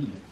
Yeah.